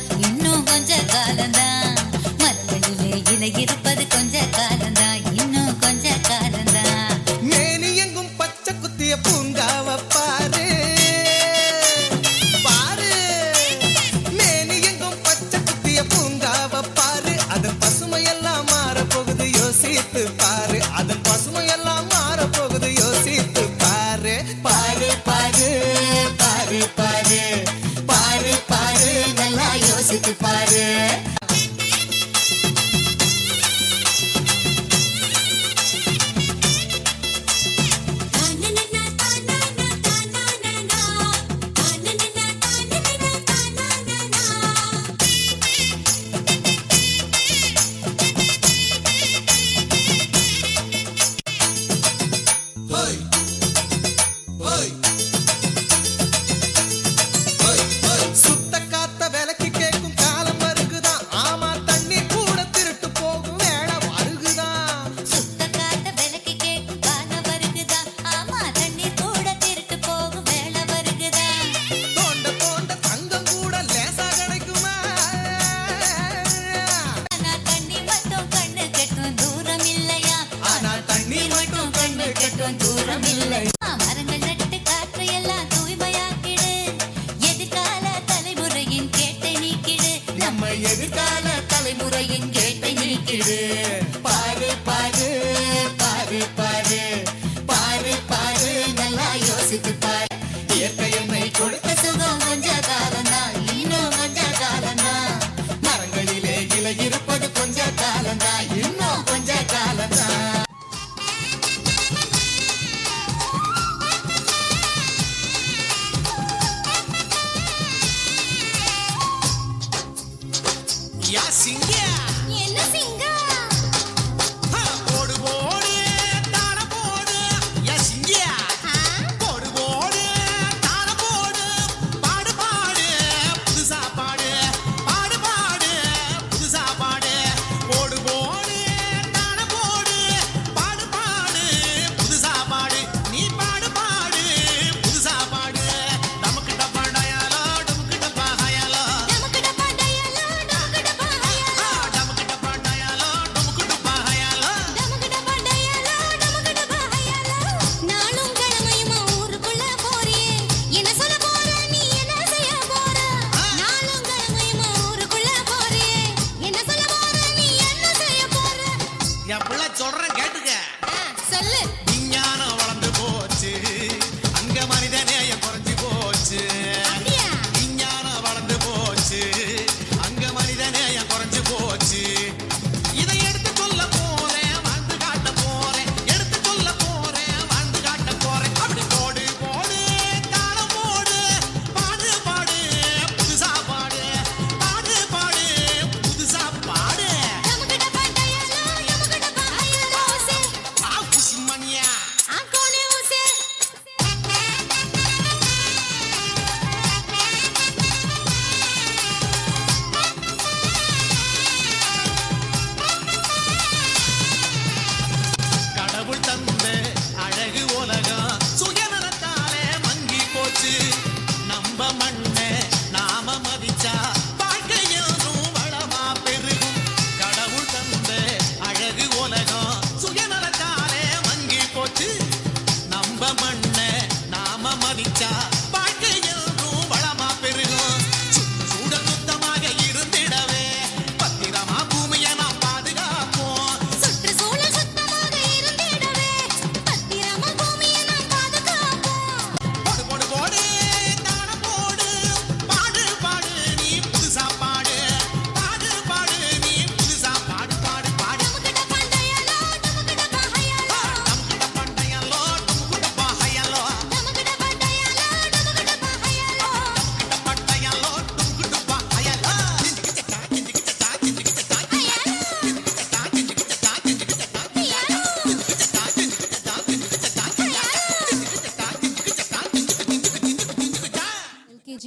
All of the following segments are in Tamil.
இன்னும் கொஞ்ச காலந்தான் மரங்களிலே இலை இன்னும் கொஞ்ச காலந்தான் எங்கும் பச்சை குத்திய பூங்காவ பாரு. பாரு. மேனி எங்கும் பச்சை குத்திய பூங்காவ பாரு. அதன் பசுமையெல்லாம் மாற போகுது யோசித்து பாரு. அதன் Assim, yeah!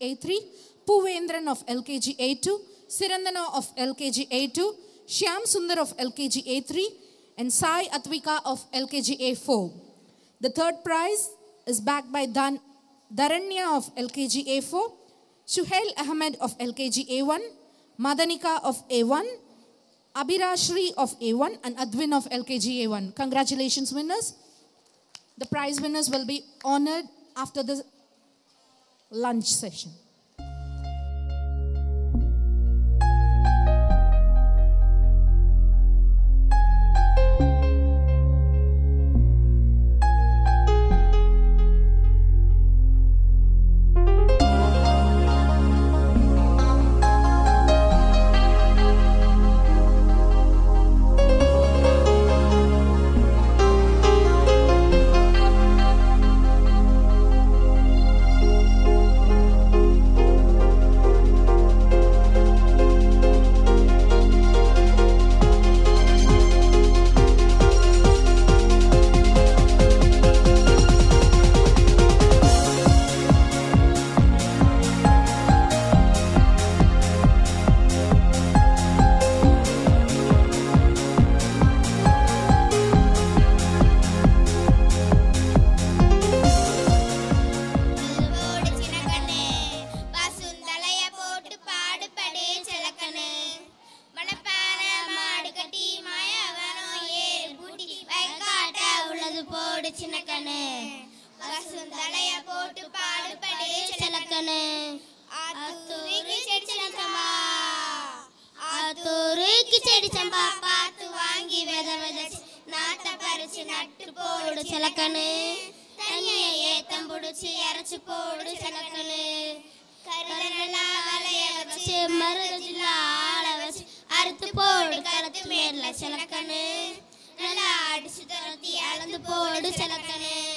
A3, Puvendran of LKG A2, Sirandana of LKG A2, Shyam Sundar of LKG A3, and Sai Atwika of LKG A4. The third prize is backed by Dan Daranya of LKG A4, Shuhail Ahmed of LKG A1, Madanika of A1, Abhirashri of A1, and Advin of LKG A1. Congratulations, winners. The prize winners will be honored after the lunch session. மருதில் அறுத்து போடு கருத்து மேல சிலக்கண்ணு. நல்லா அடிச்சு துரத்தி அளந்து போடு சிலக்கண்ணு.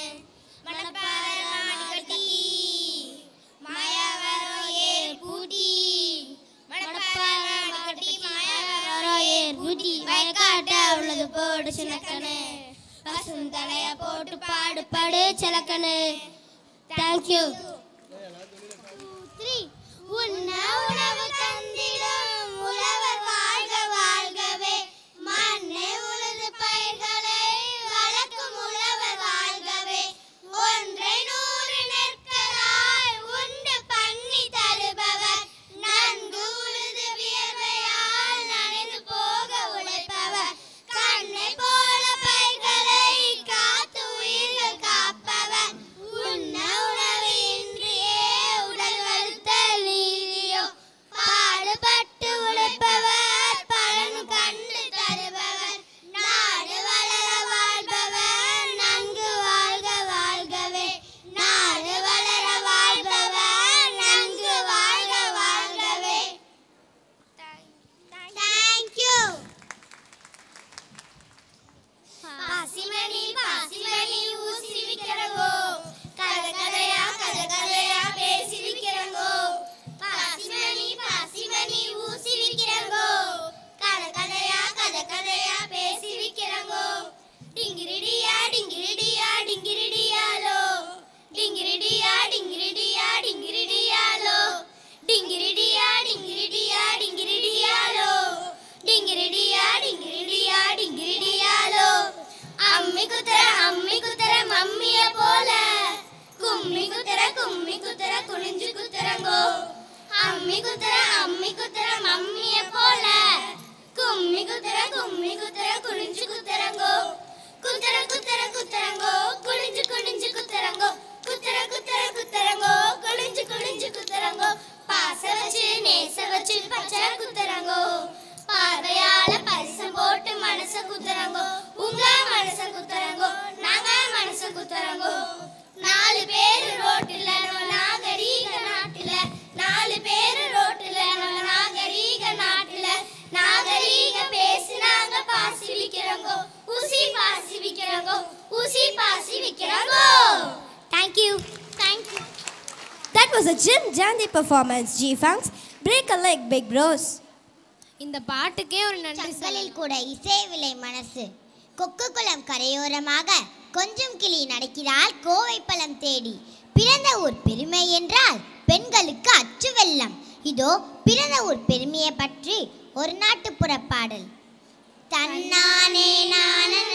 பூட்டி உள்ளது போடு சிலக்கண்ணு வசந்தலைய போட்டு பாடு படு சிலக்கண்ணு தேங்க்யூ உன்ன உணவு தந்திடும். డింగిరిడియా డింగిరిడియా డింగిరిడియాలో. డింగిరిడియా డింగిరిడియా డింగిరిడియాలో. డింగిరిడియా డింగిరిడియా డింగిరిడియాలో. అమ్మి కుతర అమ్మి కుతర మమ్మియ పోల. కుమ్మి కుతర కుమ్మి కుతర కుణించు కుతరంగో. అమ్మి కుతర అమ్మి కుతర మమ్మి ஊசி பாசி விக்கிறோங்கோ thank you thank you That was a Jim Jandy performance, G Funks. Break a leg, big bros. இந்த பாட்டுக்கே ஒரு நன்றி சங்கலில் கூட இசைவிலை மனசு. கொக்கு குளம் கரையோரமாக கொஞ்சம் கிளி நடக்கிறாள் கோவை பழம் தேடி. பிறந்த ஊர் பெருமை என்றால் பெண்களுக்கு அச்சு வெள்ளம். இதோ பிறந்த ஊர் பெருமையை பற்றி ஒரு நாட்டுப்புற பாடல். தன்னானே நானன்